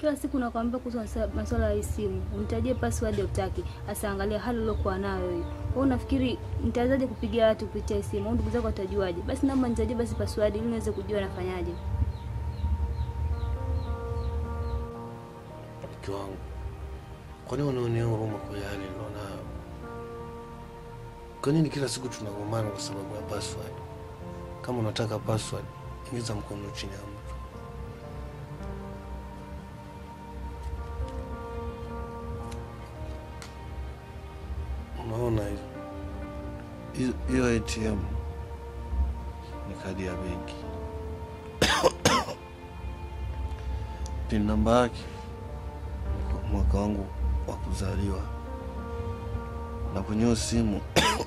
Kila siku nakwambia kuhusu masuala ya simu, unitajie password utaki, asaangalia hali uliokuwa nayo hiyo. Wewe unafikiri nitawezaje kupigia watu kupitia simu? Ndugu zako watajuaje? Basi naomba nitajie basi password ili niweze kujua nafanyaje. Mke wangu, nini unaonea huruma kwa yale nilionayo? Kwa nini kila siku tunagombana kwa sababu ya password? Kama unataka password, ingiza mkono chini ya mtu. Unaona hiyo? ATM ni kadi ya benki. Pin namba yake. Mwaka wangu wa kuzaliwa, na kwenye hiyo simu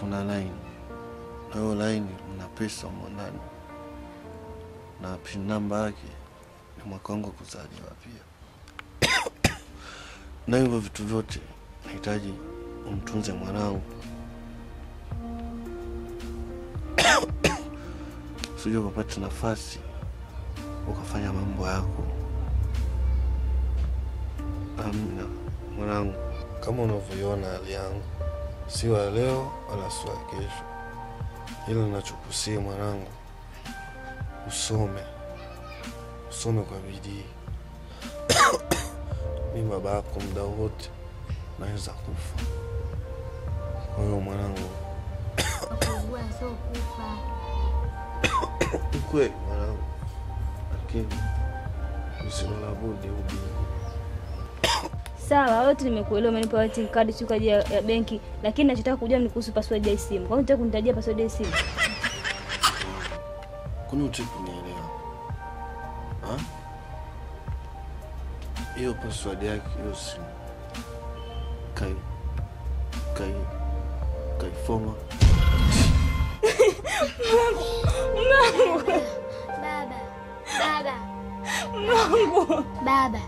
kuna line, na hiyo line mna pesa humo ndani, na pin namba yake ni mwaka wangu wa kuzaliwa pia. Na hivyo vitu vyote nahitaji umtunze mwanangu, sijui ukapata nafasi ukafanya mambo yako. Amina mwanangu, kama unavyoiona hali yangu, si wa leo wala si wa kesho, ila nachokusia mwanangu, usome, usome kwa bidii. Mi baba yako muda wote naweza kufa. Kwa hiyo mwanangu, kweli mwanangu, lakini usilo la budi Sawa, yote nimekuelewa, umenipa waiting card tu kaji ya, ya benki, lakini nachotaka kujua ni kuhusu password ya simu. Kwa nini unataka kunitajia password ya simu? Kwani utaki kunielewa? Hiyo password yake hiyo simu. Kai kai kaifoma Baba, baba, baba,